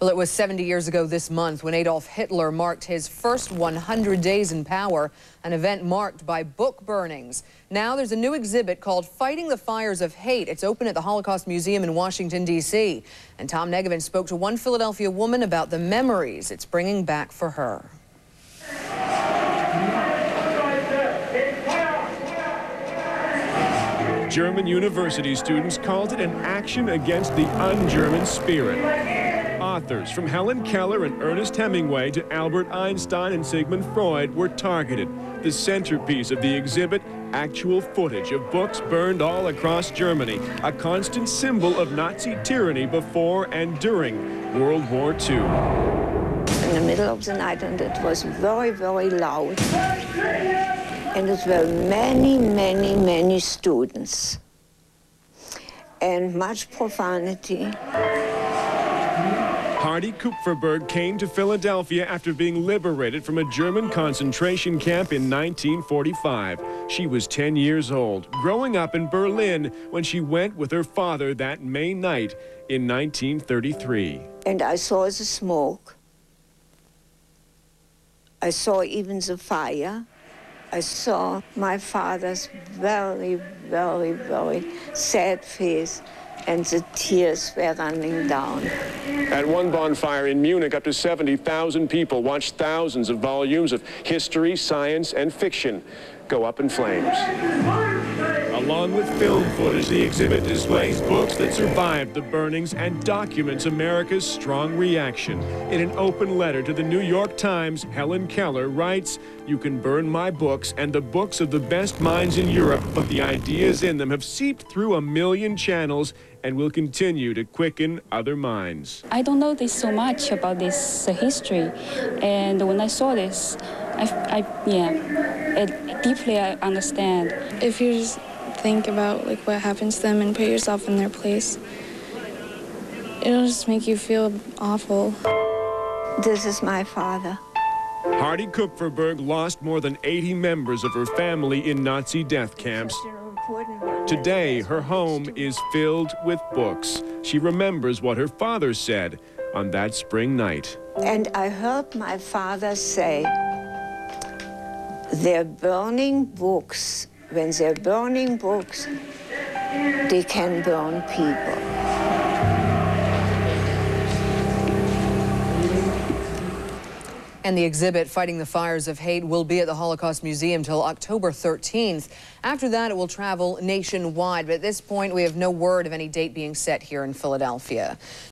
Well, it was 70 years ago this month when Adolf Hitler marked his first 100 days in power, an event marked by book burnings. Now there's a new exhibit called Fighting the Fires of Hate. It's open at the Holocaust Museum in Washington, D.C. And Tom Negovin spoke to one Philadelphia woman about the memories it's bringing back for her. German university students called it an action against the un-German spirit authors, from Helen Keller and Ernest Hemingway to Albert Einstein and Sigmund Freud, were targeted. The centerpiece of the exhibit, actual footage of books burned all across Germany, a constant symbol of Nazi tyranny before and during World War II. In the middle of the night, and it was very, very loud. And it were many, many, many students. And much profanity. Hardy Kupferberg came to Philadelphia after being liberated from a German concentration camp in 1945. She was 10 years old, growing up in Berlin when she went with her father that May night in 1933. And I saw the smoke. I saw even the fire. I saw my father's very, very, very sad face and the tears were running down. At one bonfire in Munich, up to 70,000 people watched thousands of volumes of history, science, and fiction go up in flames. Along with film footage, the exhibit displays books that survived the burnings and documents America's strong reaction. In an open letter to the New York Times, Helen Keller writes, You can burn my books and the books of the best minds in Europe, but the ideas in them have seeped through a million channels and will continue to quicken other minds. I don't know this so much about this uh, history, and when I saw this, I, I yeah, it deeply I understand. If you just think about like what happens to them and put yourself in their place, it'll just make you feel awful. This is my father. Hardy Kupferberg lost more than 80 members of her family in Nazi death camps. Today, her home is filled with books. She remembers what her father said on that spring night. And I heard my father say, they're burning books. When they're burning books, they can burn people. And the exhibit, Fighting the Fires of Hate, will be at the Holocaust Museum till October 13th. After that, it will travel nationwide. But at this point, we have no word of any date being set here in Philadelphia.